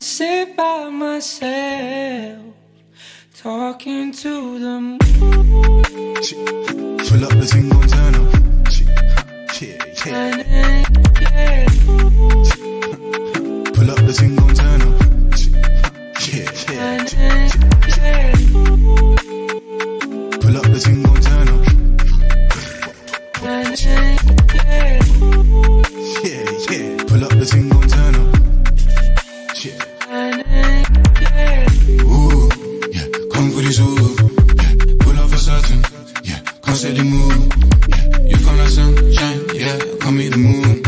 Sit by myself, talking to the moon. Pull up the gon' turn up. Yeah, yeah. And then, yeah, Pull up the thing, for this ooh, yeah, pull up for certain, yeah, come set the mood, yeah, you come like sunshine, yeah, come meet the moon,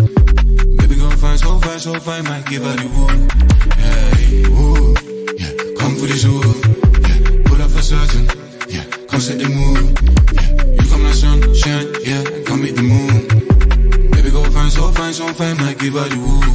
baby go fine, so fine, so fine, might give her the woo, yeah, ooh, yeah, come for this ooh, yeah, pull up for certain, yeah, come set the mood, yeah, you come like sunshine, yeah, come meet the moon, baby go fine, so fine, so fine, might give her the woo,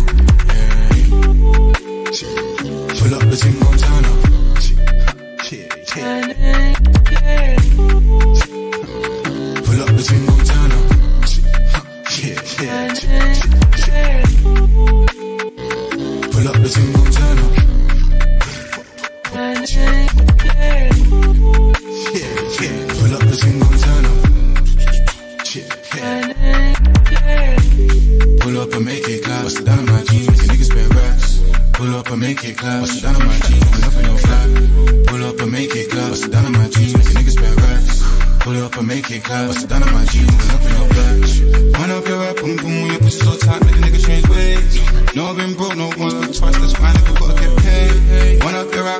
Up. And then, yeah. Yeah. Pull up gon' turn up. Yeah, yeah. Pull up and make it clap. Bust it down on my jeans. You niggas spend racks. Pull up and make it clap. Bust it down on my jeans. Pull up in your flat. Pull up and make it clap. Bust it down on my jeans. You niggas spend racks. Pull up and make it clap. Bust it down on my jeans. Pull up your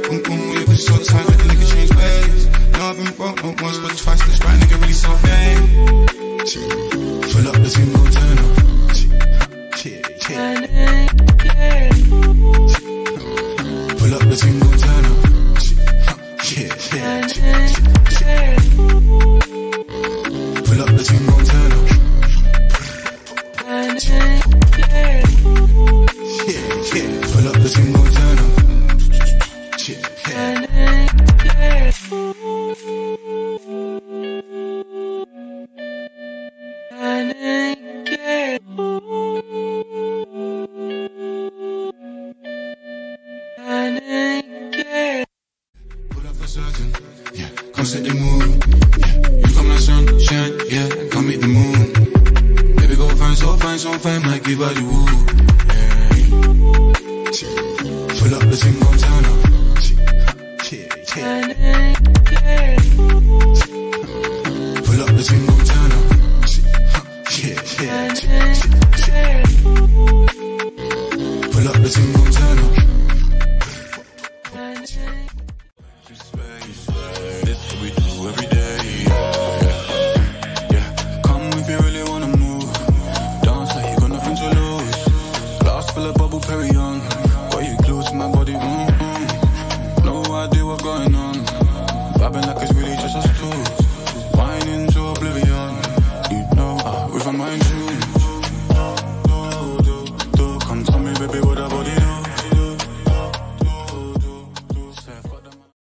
boom boom. Your pussy so tight, make the nigga change ways. No, I've been broke, no once but twice. That's why nigga really so fame. Pull up the thing, gon' turn up. Pull up the gon' turn up. Yeah, Come meet the moon. Baby, go find, so find, so find my girl by the moon. Uh, yeah. Yeah. Perry on. Got you glued to my body. Mm-mm. No idea what's going on. Vibing like it's